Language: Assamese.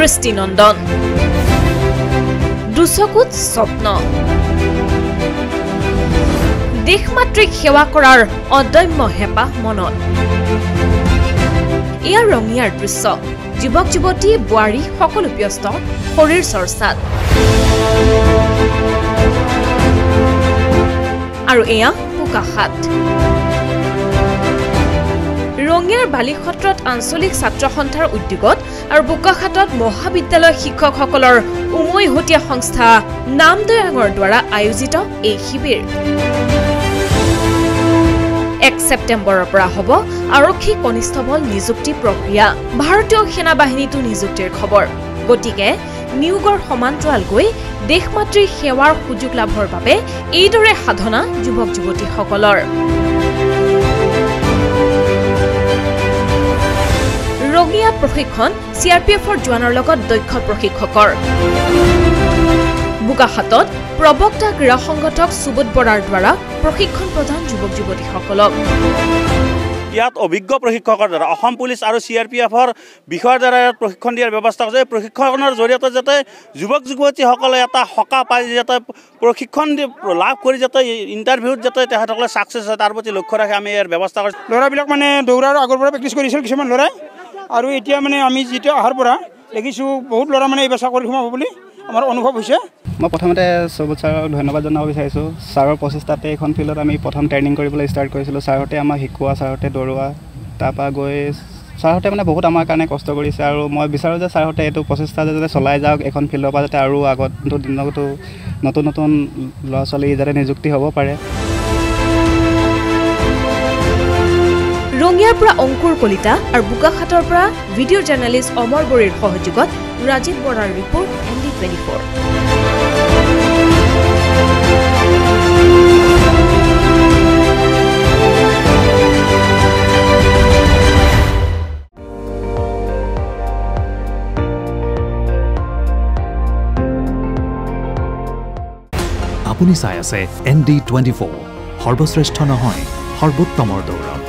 দৃষ্টিনন্দন দুচকুত স্বপ্ন। দেশমাতৃক সেৱা কৰাৰ অদম্য হেঁপাহ মনত। এয়া ৰঙিয়াৰ দৃশ্য। যুৱক যুৱতী বোৱাৰী সকলো ব্যস্ত শৰীৰ চৰ্চাত। আৰু এয়া বোকাখাত ৰঙিয়াৰ বালিসত্ৰত আঞ্চলিক ছাত্ৰ সন্থাৰ উদ্যোগত আৰু বোকাখাতত মহাবিদ্যালয় শিক্ষকসকলৰ উমৈহতীয়া সংস্থা নামদয়াঙৰ দ্বাৰা আয়োজিত এই শিবিৰ। এক ছেপ্টেম্বৰৰ পৰা হ'ব আৰক্ষী কনিষ্টবল নিযুক্তি প্ৰক্ৰিয়া। ভাৰতীয় সেনা বাহিনীতো নিযুক্তিৰ খবৰ। গতিকে নিয়োগৰ সমান্তৰালকৈ দেশমাতৃৰ সেৱাৰ সুযোগ লাভৰ বাবে এইদৰে সাধনা যুৱক যুৱতীসকলৰ ৰঙিয়াত প্ৰশিক্ষণ চি আৰ পি এফৰ জোৱানৰ লগত দক্ষ প্ৰশিক্ষকৰ। বোকাখাতত প্ৰবক্তা ক্ৰীড়া সংগঠক সুবোধ বৰাৰ দ্বাৰা প্ৰশিক্ষণ প্ৰদান যুৱক যুৱতীসকলক। ইয়াত অভিজ্ঞ প্ৰশিক্ষকৰ দ্বাৰা অসম পুলিচ আৰু চি আৰ পি এফৰ বিষয়ৰ দ্বাৰা ইয়াত প্ৰশিক্ষণ দিয়াৰ ব্যৱস্থা কৰিছে এই প্ৰশিক্ষণৰ জৰিয়তে যাতে যুৱক যুৱতীসকলে এটা সকাহ পায় যাতে প্ৰশিক্ষণ লাভ কৰি যাতে ইণ্টাৰভিউত যাতে তেখেতসকলে ছাকচেছ হয় তাৰ প্ৰতি লক্ষ্য ৰাখি আমি ইয়াৰ ব্যৱস্থা কৰিছোঁ। ল'ৰাবিলাক মানে দৌৰাৰ আগৰ পৰা প্ৰেক্টিছ কৰিছিল কিছুমান ল'ৰাই। আৰু এতিয়া মানে আমি যেতিয়া অহাৰ পৰা দেখিছোঁ বহুত ল'ৰা মানে এইবাৰ চাকৰি সোমাব বুলি আমাৰ অনুভৱ হৈছে। মই প্ৰথমতে সৌবত ছাৰক ধন্যবাদ জনাব বিচাৰিছোঁ। ছাৰৰ প্ৰচেষ্টাতে এইখন ফিল্ডত আমি প্ৰথম ট্ৰেইনিং কৰিবলৈ ষ্টাৰ্ট কৰিছিলোঁ। ছাৰহঁতে আমাক শিকোৱা ছাৰহঁতে দৌৰোৱা তাৰপৰা গৈ ছাৰহঁতে মানে বহুত আমাৰ কাৰণে কষ্ট কৰিছে আৰু মই বিচাৰোঁ যে ছাৰহঁতে এইটো প্ৰচেষ্টা যাতে চলাই যাওক এখন ফিল্ডৰ পৰা যাতে আৰু আগন্তুক দিনতো নতুন নতুন ল'ৰা ছোৱালী যাতে নিযুক্তি হ'ব পাৰে। ৰঙিয়াৰ পৰা অংকুৰ কলিতা আৰু বোকাখাটৰ পৰা ভিডিঅ' জাৰ্নেলিষ্ট অমৰ বড়িৰ সহযোগত ৰাজীৱ বৰাৰ report N D twenty four. আপুনি চাই আছে এন ডি টুৱেণ্টি ফ'ৰ। সৰ্বশ্ৰেষ্ঠ নহয় সৰ্বোত্তমৰ দৌৰ